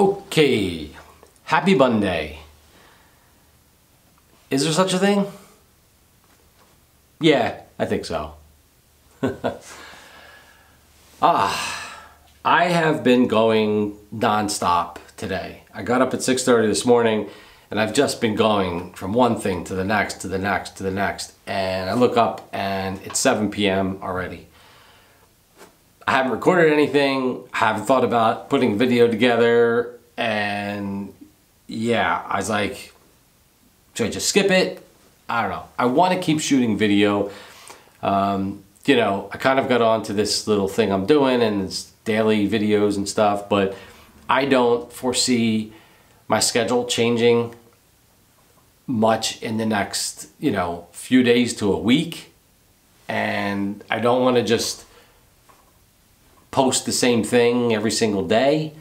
Okay, happy Monday. Is there such a thing? Yeah, I think so. ah, I have been going nonstop today. I got up at 6.30 this morning and I've just been going from one thing to the next, to the next, to the next. And I look up and it's 7 p.m. already. I haven't recorded anything, I haven't thought about putting video together, and yeah, I was like, should I just skip it? I don't know. I want to keep shooting video. Um, you know, I kind of got onto this little thing I'm doing and it's daily videos and stuff, but I don't foresee my schedule changing much in the next, you know, few days to a week. And I don't want to just post the same thing every single day.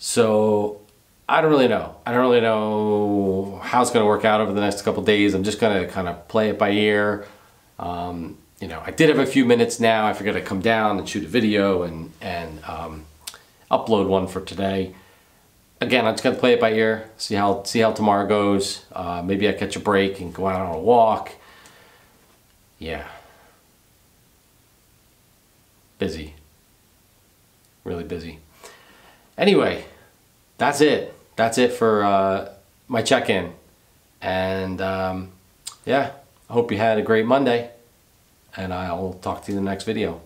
So I don't really know. I don't really know how it's going to work out over the next couple days. I'm just going to kind of play it by ear. Um, you know, I did have a few minutes now. I figured I'd come down and shoot a video and, and um, upload one for today. Again, I'm just going to play it by ear, see how, see how tomorrow goes. Uh, maybe I catch a break and go out on a walk. Yeah busy. Really busy. Anyway, that's it. That's it for uh, my check-in. And um, yeah, I hope you had a great Monday. And I'll talk to you in the next video.